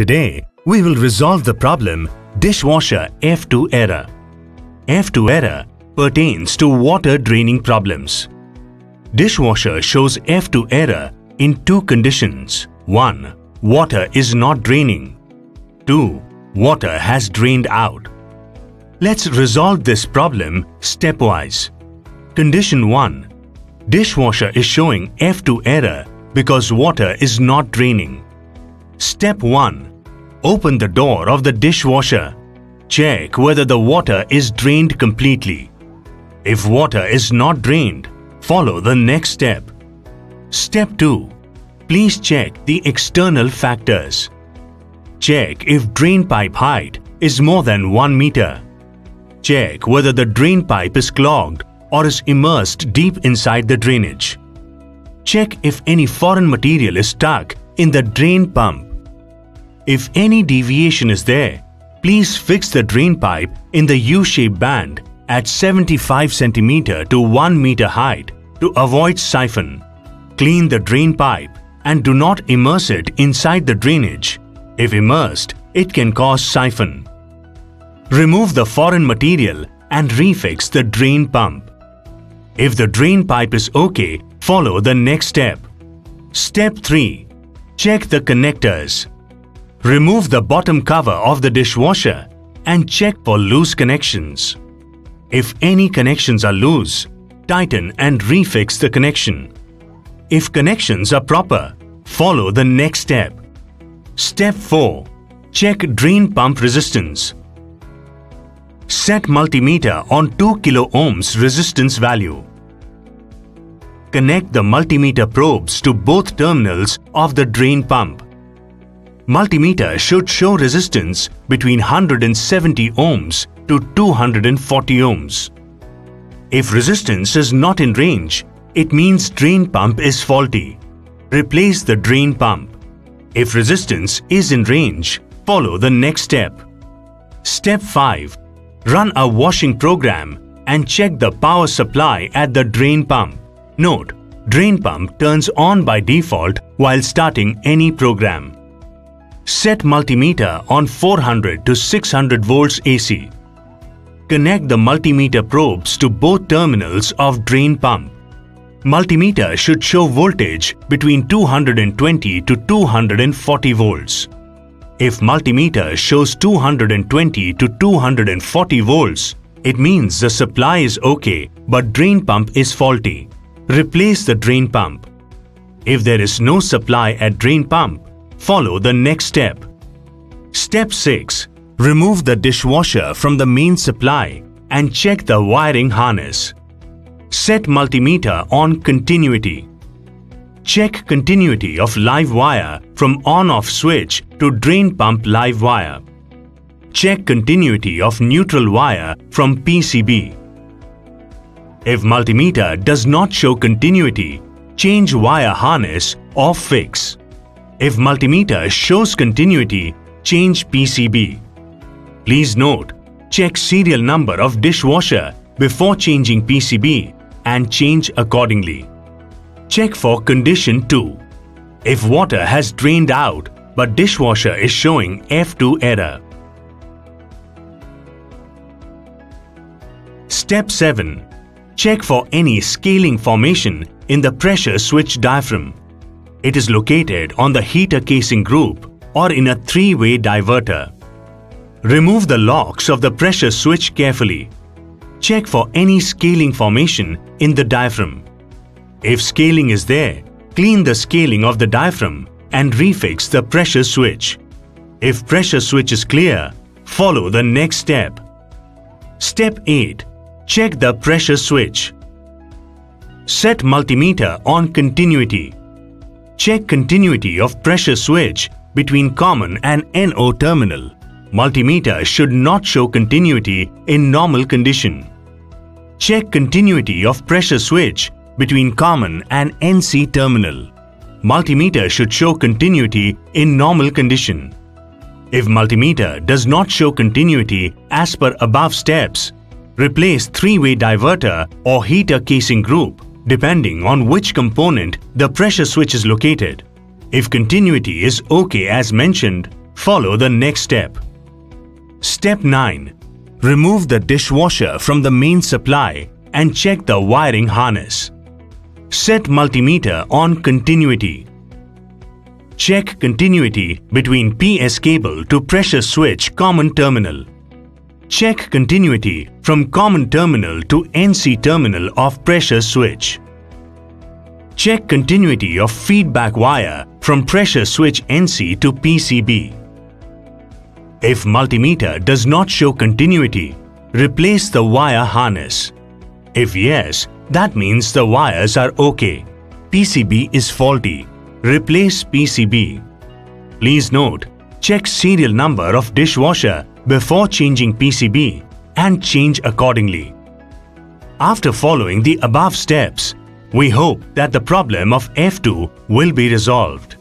Today, we will resolve the problem dishwasher F2 error. F2 error pertains to water draining problems. Dishwasher shows F2 error in two conditions. 1. Water is not draining. 2. Water has drained out. Let's resolve this problem stepwise. Condition 1. Dishwasher is showing F2 error because water is not draining. Step 1. Open the door of the dishwasher. Check whether the water is drained completely. If water is not drained, follow the next step. Step 2. Please check the external factors. Check if drain pipe height is more than 1 meter. Check whether the drain pipe is clogged or is immersed deep inside the drainage. Check if any foreign material is stuck in the drain pump. If any deviation is there, please fix the drain pipe in the U-shaped band at 75 cm to 1 meter height to avoid siphon. Clean the drain pipe and do not immerse it inside the drainage. If immersed, it can cause siphon. Remove the foreign material and refix the drain pump. If the drain pipe is okay, follow the next step. Step 3. Check the connectors. Remove the bottom cover of the dishwasher and check for loose connections. If any connections are loose, tighten and refix the connection. If connections are proper, follow the next step. Step 4. Check drain pump resistance. Set multimeter on 2 kilo ohms resistance value. Connect the multimeter probes to both terminals of the drain pump. Multimeter should show resistance between 170 ohms to 240 ohms. If resistance is not in range, it means drain pump is faulty. Replace the drain pump. If resistance is in range, follow the next step. Step 5. Run a washing program and check the power supply at the drain pump. Note, drain pump turns on by default while starting any program. Set multimeter on 400 to 600 volts AC. Connect the multimeter probes to both terminals of drain pump. Multimeter should show voltage between 220 to 240 volts. If multimeter shows 220 to 240 volts, it means the supply is okay but drain pump is faulty. Replace the drain pump. If there is no supply at drain pump, follow the next step. Step 6. Remove the dishwasher from the main supply and check the wiring harness. Set multimeter on continuity. Check continuity of live wire from on-off switch to drain pump live wire. Check continuity of neutral wire from PCB. If multimeter does not show continuity, change wire harness or fix. If multimeter shows continuity, change PCB. Please note, check serial number of dishwasher before changing PCB and change accordingly. Check for condition 2. If water has drained out but dishwasher is showing F2 error. Step 7. Check for any scaling formation in the pressure switch diaphragm. It is located on the heater casing group or in a three-way diverter. Remove the locks of the pressure switch carefully. Check for any scaling formation in the diaphragm. If scaling is there, clean the scaling of the diaphragm and refix the pressure switch. If pressure switch is clear, follow the next step. Step 8. Check the pressure switch. Set multimeter on continuity. Check continuity of pressure switch between common and NO terminal. Multimeter should not show continuity in normal condition. Check continuity of pressure switch between common and NC terminal. Multimeter should show continuity in normal condition. If multimeter does not show continuity as per above steps, replace three-way diverter or heater casing group depending on which component the pressure switch is located. If continuity is OK as mentioned, follow the next step. Step 9. Remove the dishwasher from the main supply and check the wiring harness. Set multimeter on continuity. Check continuity between PS cable to pressure switch common terminal. Check continuity from common terminal to NC terminal of pressure switch. Check continuity of feedback wire from pressure switch NC to PCB. If multimeter does not show continuity, replace the wire harness. If yes, that means the wires are OK. PCB is faulty. Replace PCB. Please note, check serial number of dishwasher before changing PCB and change accordingly. After following the above steps, we hope that the problem of F2 will be resolved.